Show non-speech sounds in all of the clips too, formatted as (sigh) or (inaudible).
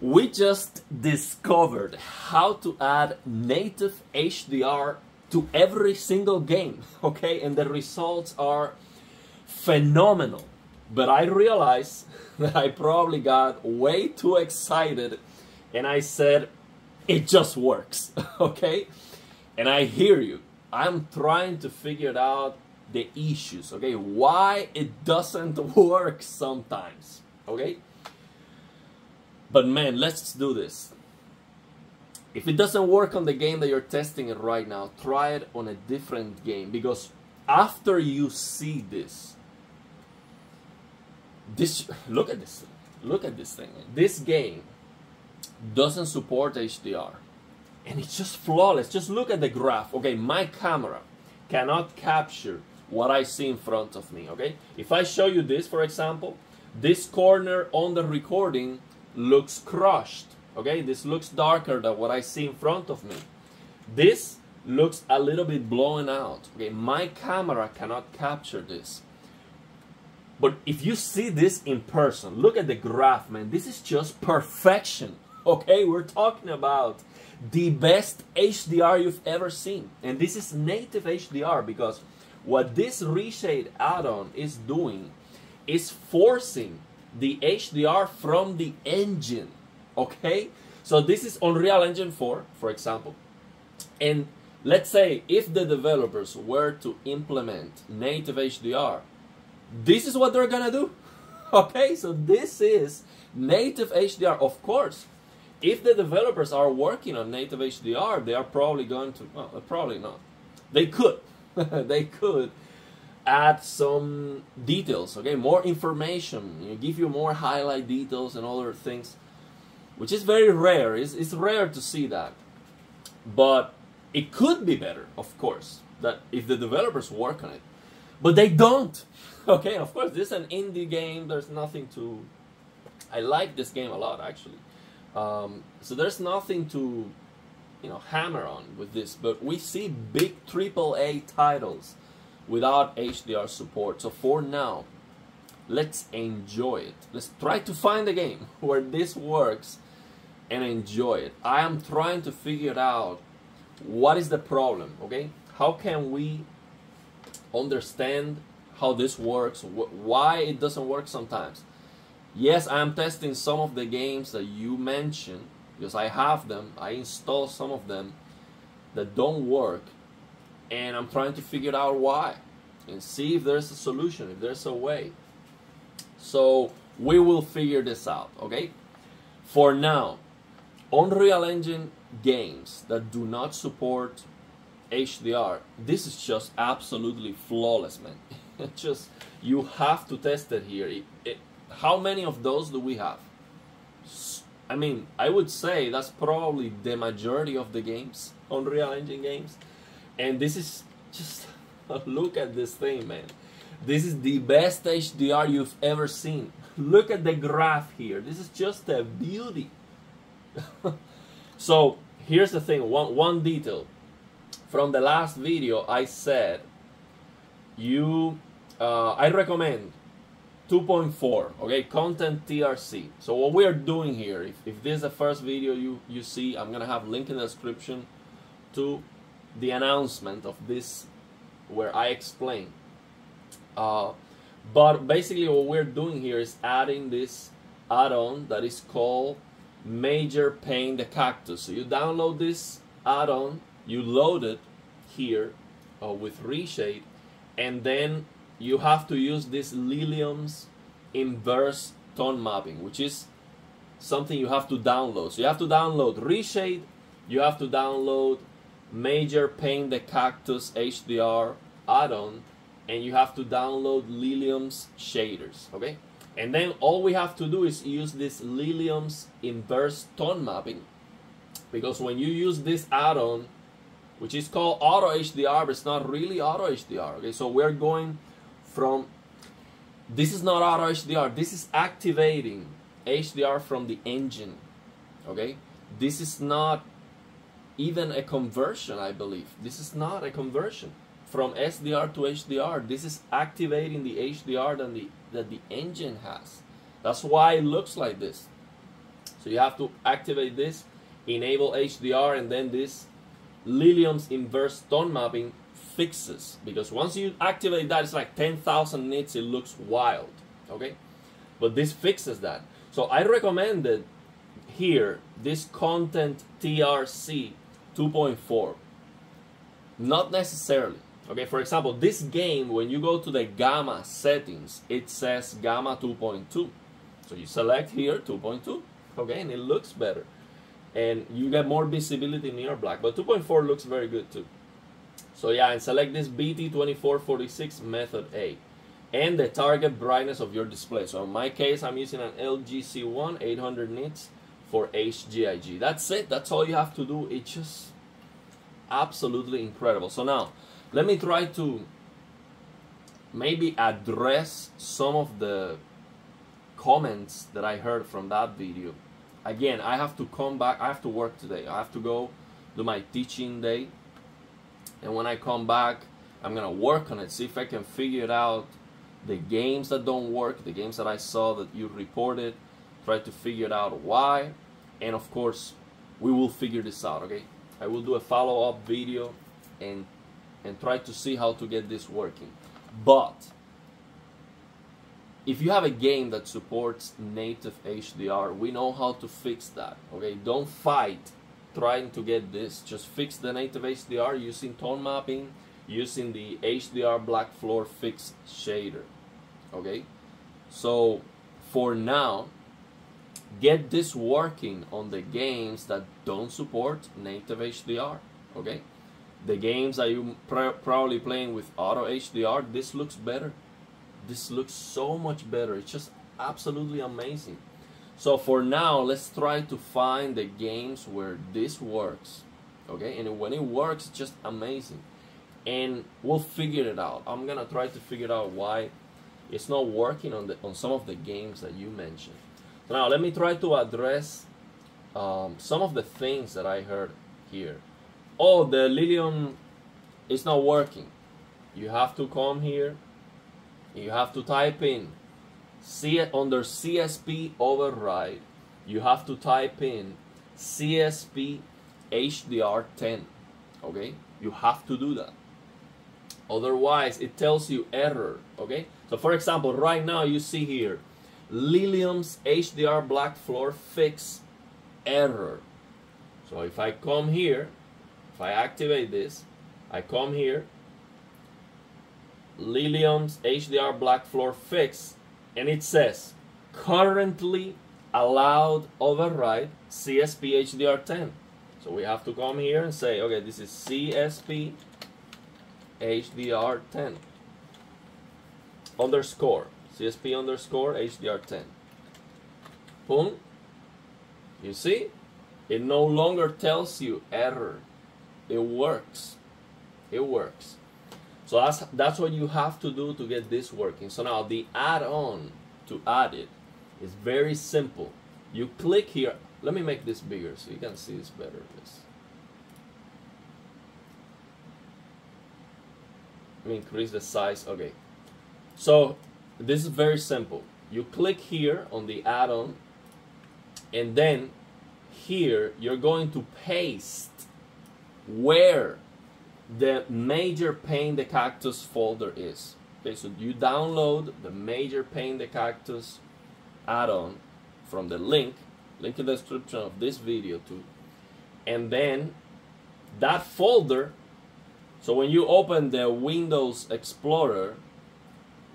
we just discovered how to add native HDR to every single game, okay? And the results are phenomenal. But I realized (laughs) that I probably got way too excited and I said, it just works, (laughs) okay? And I hear you. I'm trying to figure out the issues, okay? Why it doesn't (laughs) work sometimes, okay? But man, let's do this. If it doesn't work on the game that you're testing it right now, try it on a different game because after you see this, this (laughs) look at this, look at this thing. This game doesn't support HDR, and it's just flawless. Just look at the graph. Okay, my camera cannot capture what I see in front of me. Okay, if I show you this, for example, this corner on the recording looks crushed. Okay, this looks darker than what I see in front of me. This looks a little bit blown out. Okay, my camera cannot capture this. But if you see this in person, look at the graph, man. This is just perfection. Okay, we're talking about the best HDR you've ever seen. And this is native HDR because what this reshade add-on is doing is forcing the HDR from the engine. Okay? So this is Unreal Engine 4, for example. And let's say if the developers were to implement native HDR, this is what they're gonna do. (laughs) Okay, so this is native HDR. Of course, if the developers are working on native HDR, they are probably going to, well, probably not. They could, (laughs) they could add some details, okay, more information, you give you more highlight details and other things, which is very rare. It's, it's rare to see that, but it could be better, of course, that if the developers work on it, but they don't. (laughs) Okay, of course, this is an indie game. There's nothing to. I like this game a lot, actually. Um, so there's nothing to, you know, hammer on with this. But we see big AAA titles without HDR support. So for now, let's enjoy it. Let's try to find a game (laughs) where this works and enjoy it. I am trying to figure out what is the problem. Okay, how can we understand how this works, wh- why it doesn't work sometimes. Yes, I am testing some of the games that you mentioned because I have them. I install some of them that don't work, and I'm trying to figure out why and see if there's a solution, if there's a way. So we will figure this out, okay? For now, Unreal Engine games that do not support HDR, this is just absolutely flawless, man. (laughs) just you have to test it here. It, it, how many of those do we have? I mean, I would say that's probably the majority of the games, on Unreal Engine games. And this is just (laughs) look at this thing, man. This is the best HDR you've ever seen. (laughs) Look at the graph here. This is just a beauty. (laughs) so here's the thing. One one detail from the last video. I said you uh, I recommend 2.4 okay content trc so what we are doing here if, if this is the first video you you see i'm gonna have link in the description to the announcement of this where i explain uh, but basically what we're doing here is adding this add-on that is called MajorPainTheCactus so you download this add-on you load it here uh, with reshade and then you have to use this Lilium's inverse tone mapping, which is something you have to download. So you have to download Reshade, you have to download MajorPainTheCactus HDR add-on, and you have to download Lilium's shaders, okay? And then all we have to do is use this Lilium's inverse tone mapping, because when you use this add-on, which is called Auto HDR, but it's not really Auto HDR, okay? So we're going from this is not auto HDR this is activating HDR from the engine okay this is not even a conversion I believe this is not a conversion from SDR to HDR this is activating the HDR that the that the engine has that's why it looks like this So you have to activate this, enable HDR, and then this Lilium's inverse tone mapping fixes. Because once you activate that, it's like 10,000 nits, it looks wild, okay? But this fixes that. So I recommended here this content TRC 2.4. Not necessarily. Okay, for example, this game, when you go to the gamma settings, it says gamma 2.2. So you select here 2.2, okay, and it looks better. And you get more visibility near black, but 2.4 looks very good too. So yeah, and select this BT2446 method A and the target brightness of your display. So in my case, I'm using an LG C1 800 nits for HGIG. That's it. That's all you have to do. It's just absolutely incredible. So now, let me try to maybe address some of the comments that I heard from that video. Again, I have to come back, I have to work today. I have to go do my teaching day. And when I come back, I'm gonna work on it, see if I can figure it out. The games that don't work, the games that I saw that you reported, try to figure it out why. And of course, we will figure this out, okay? I will do a follow-up video and and try to see how to get this working. But if you have a game that supports native HDR, we know how to fix that. Okay, don't fight trying to get this. Just fix the native HDR using tone mapping, using the HDR black floor fix shader. Okay, so for now, get this working on the games that don't support native HDR. Okay, the games that you pr- probably playing with auto HDR, this looks better. This looks so much better. It's just absolutely amazing. So for now, let's try to find the games where this works. Okay, and when it works, it's just amazing. And we'll figure it out. I'm gonna try to figure out why it's not working on the on some of the games that you mentioned. Now let me try to address um, some of the things that I heard here oh, the Lilium is not working. You have to come here. You have to type in see it under CSP override. You have to type in CSP HDR10. Okay, you have to do that. Otherwise, it tells you error. Okay, so for example, right now you see here Lilium's HDR black floor fix error. So if I come here if I activate this, I come here, Lilium's HDR black floor fix, and it says currently allowed override CSP HDR10. So we have to come here and say, okay, this is CSP HDR10 underscore CSP underscore HDR10. Boom. You see? It no longer tells you error. It works. It works. So that's that's what you have to do to get this working. So now the add-on to add it is very simple. You click here. Let me make this bigger so you can see this better. This. Let me increase the size. Okay. So this is very simple. You click here on the add-on and then here you're going to paste where the MajorPainTheCactus folder is. Okay, so you download the MajorPainTheCactus add-on from the link, link in the description of this video too. And then that folder, so when you open the Windows Explorer,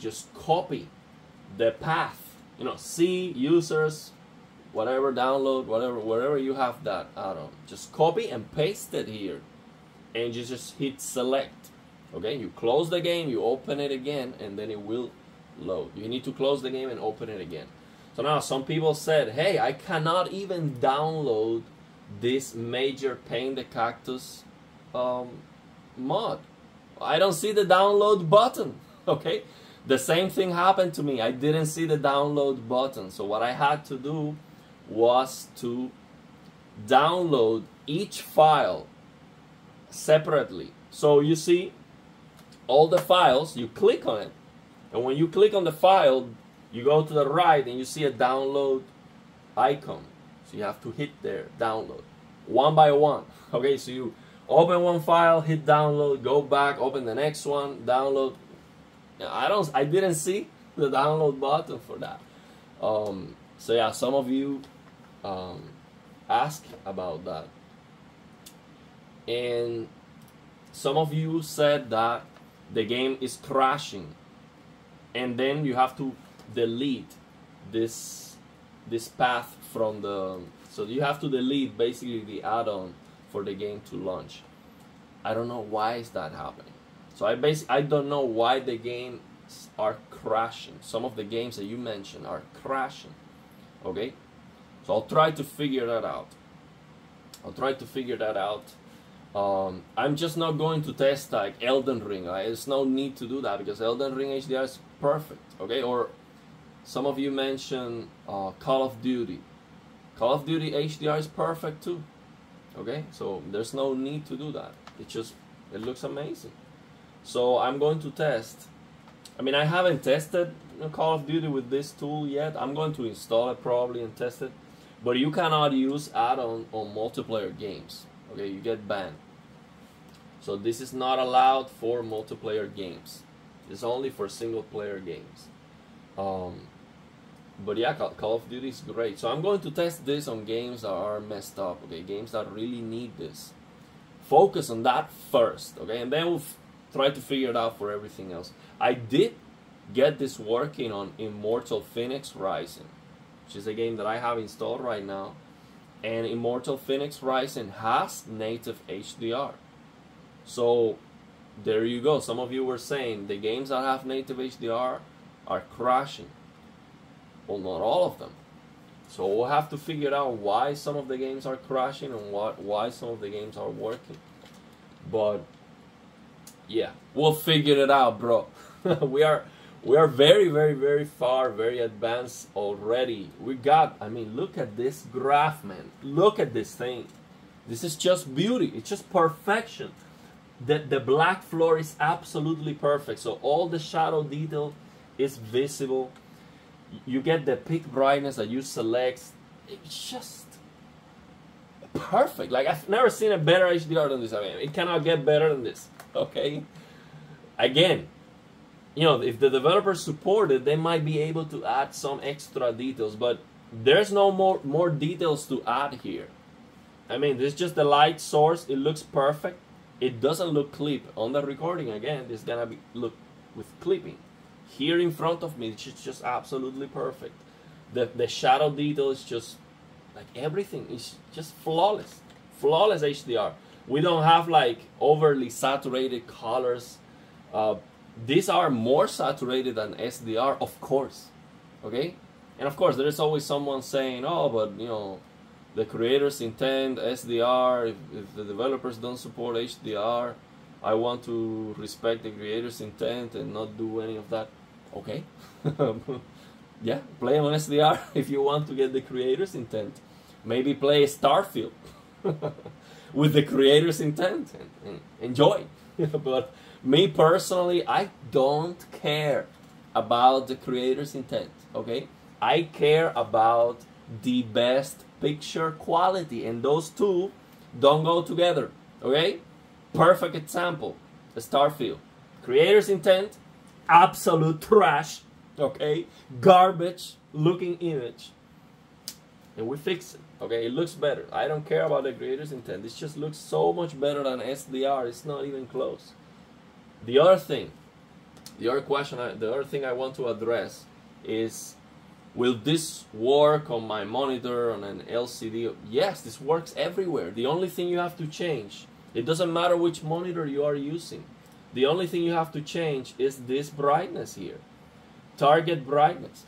just copy the path. You know, C users whatever download, whatever, wherever you have that add-on, just copy and paste it here, and you just hit select. Okay, you close the game, you open it again, and then it will load. You need to close the game and open it again. So now some people said, hey, I cannot even download this major paint the cactus um, mod. I don't see the download button. (laughs) Okay, the same thing happened to me. I didn't see the download button. So what I had to do was to download each file separately. So you see all the files, you click on it, and when you click on the file, you go to the right and you see a download icon. So you have to hit there, download, one by one. (laughs) Okay, so you open one file, hit download, go back, open the next one, download. I don't, I didn't see the download button for that. Um, so yeah, some of you um, ask about that, and some of you said that the game is crashing, and then you have to delete this this path from the so you have to delete basically the add-on for the game to launch. I don't know why is that happening. So I bas- I don't know why the games are crashing. Some of the games that you mentioned are crashing. Okay? So I'll try to figure that out. I'll try to figure that out. Um, I'm just not going to test like Elden Ring. Right? There's no need to do that because Elden Ring HDR is perfect. Okay? Or some of you mentioned uh, Call of Duty. Call of Duty HDR is perfect too. Okay, so there's no need to do that. It just it looks amazing. So I'm going to test. I mean, I haven't tested Call of Duty with this tool yet. I'm going to install it probably and test it. But you cannot use add-on on multiplayer games. Okay, you get banned. So this is not allowed for multiplayer games. It's only for single player games. Um, but yeah, Call of Duty is great. So I'm going to test this on games that are messed up, okay? Games that really need this. Focus on that first, okay? And then we'll try to figure it out for everything else. I did get this working on Immortal Fenyx Rising, which is a game that I have installed right now. And Immortal Fenyx Rising has native HDR. So there you go. Some of you were saying the games that have native HDR are crashing well, not all of them. So we'll have to figure out why some of the games are crashing and what why some of the games are working. But yeah, we'll figure it out, bro. (laughs) we are we are very very very far, very advanced already. We got I mean, look at this graph, man. Look at this thing. This is just beauty. It's just perfection. The the black floor is absolutely perfect. So all the shadow detail is visible you get the peak brightness that you select. It's just perfect. Like I've never seen a better HDR than this. I mean, it cannot get better than this. Okay. Again, you know, if the developers support it, they might be able to add some extra details, but there's no more more details to add here. I mean, this is just the light source. It looks perfect. It doesn't look clip on the recording. Again, this gonna be look with clipping here in front of me it's just absolutely perfect the the shadow detail is just like everything is just flawless. Flawless HDR we don't have like overly saturated colors. Uh, these are more saturated than SDR of course. Okay? And of course there is always someone saying oh but you know the creators intent SDR if, if the developers don't support HDR I want to respect the creator's intent and not do any of that. Okay? (laughs) Yeah play on SDR (laughs) if you want to get the creator's intent maybe play Starfield (laughs) with the creator's intent and, and enjoy. (laughs) But me personally I don't care about the creator's intent okay? I care about the best picture quality and those two don't go together okay? Perfect example Starfield. Creator's intent absolute trash, okay? Garbage looking image. And we fix it, okay? It looks better. I don't care about the creator's intent. This just looks so much better than SDR. It's not even close. The other thing, the other question, I, the other thing I want to address is Will this work on my monitor on an LCD? Yes, this works everywhere. The only thing you have to change, it doesn't matter which monitor you are using. The only thing you have to change is this brightness here. Target brightness.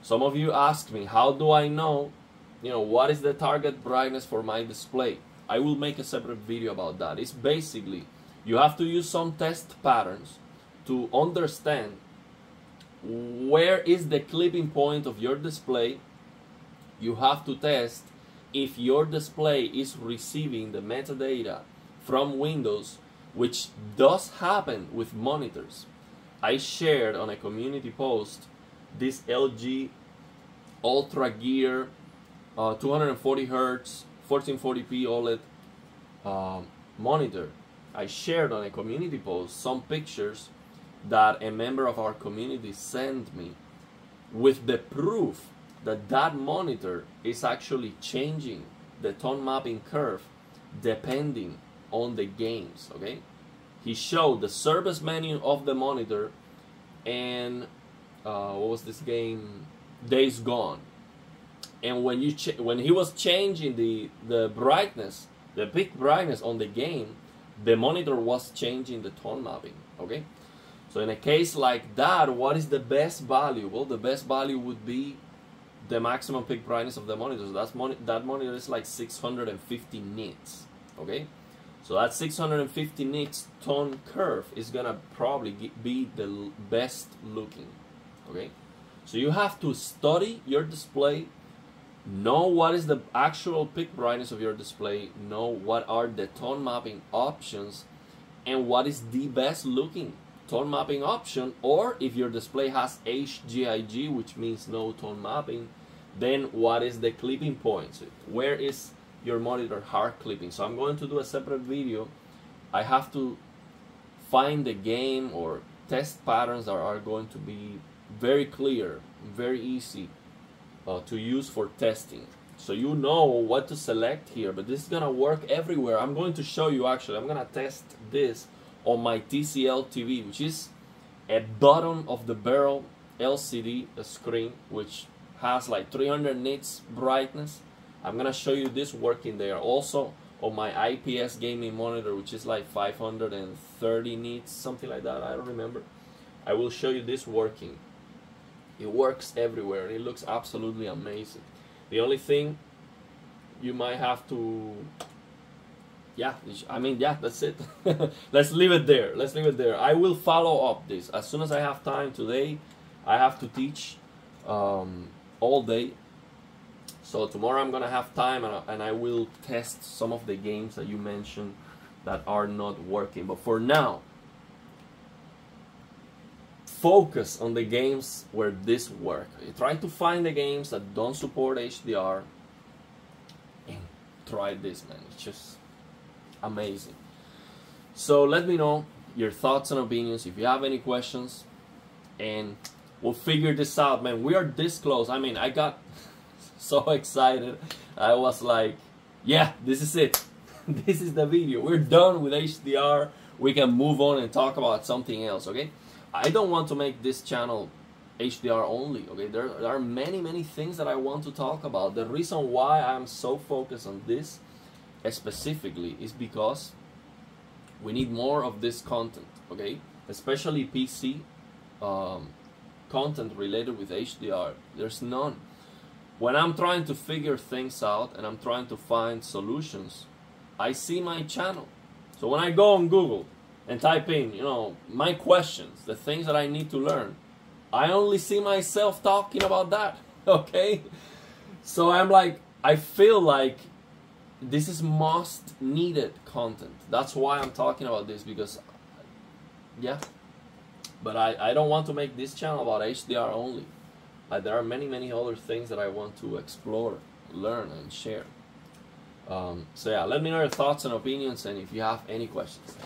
Some of you ask me, how do I know, you know, what is the target brightness for my display? I will make a separate video about that. It's basically, you have to use some test patterns to understand where is the clipping point of your display. You have to test if your display is receiving the metadata from Windows which does happen with monitors. I shared on a community post this LG Ultra Gear uh, 240 hertz 1440p OLED um, monitor. I shared on a community post some pictures that a member of our community sent me with the proof that that monitor is actually changing the tone mapping curve depending on the games okay? He showed the service menu of the monitor and uh, what was this game? Days gone and when you when he was changing the the brightness the peak brightness on the game the monitor was changing the tone mapping okay? So in a case like that what is the best value? Well the best value would be the maximum peak brightness of the monitor so that's mon- that monitor is like 650 nits okay? So that 650 nits tone curve is gonna probably be the best looking okay? So you have to study your display know what is the actual peak brightness of your display. Know what are the tone mapping options. And what is the best looking tone mapping option. Or if your display has HGIG which means no tone mapping then what is the clipping points? Where is your monitor hard clipping? So I'm going to do a separate video. I have to find the game or test patterns that are going to be very clear very easy uh, to use for testing. So you know what to select here but this is gonna work everywhere. I'm going to show you actually. I'm gonna test this on my TCL TV which is a bottom of the barrel LCD screen which has like 300 nits brightness. I'm gonna show you this working there also on my IPS gaming monitor which is like 530 nits something like that. I don't remember. I will show you this working it works everywhere and it looks absolutely amazing. The only thing you might have to yeah i mean yeah that's it. (laughs) Let's leave it there let's leave it there. I will follow up this. As soon as i have time today i have to teach um, all day. So tomorrow i'm gonna have time and, and i will test some of the games that you mentioned that are not working. But for now focus on the games where this work. Try to find the games that don't support hdr and try this man. It's just amazing. So let me know your thoughts and opinions if you have any questions and we'll figure this out man. We are this close. I mean i got (laughs) so excited. I was like yeah this is it. (laughs) This is the video. We're done with hdr we can move on and talk about something else okay i don't want to make this channel hdr only okay there, there are many many things that i want to talk about the reason why i'm so focused on this specifically is because we need more of this content, okay? Especially PC um, content related with HDR. There's none. When I'm trying to figure things out and I'm trying to find solutions, I see my channel. So when I go on Google and type in, you know, my questions, the things that I need to learn, I only see myself talking about that, (laughs) okay? So I'm like, I feel like this is most needed content. That's why I'm talking about this because, yeah. But I, I don't want to make this channel about HDR only. There are many, many other things that I want to explore, learn, and share. Um, so yeah, let me know your thoughts and opinions and if you have any questions.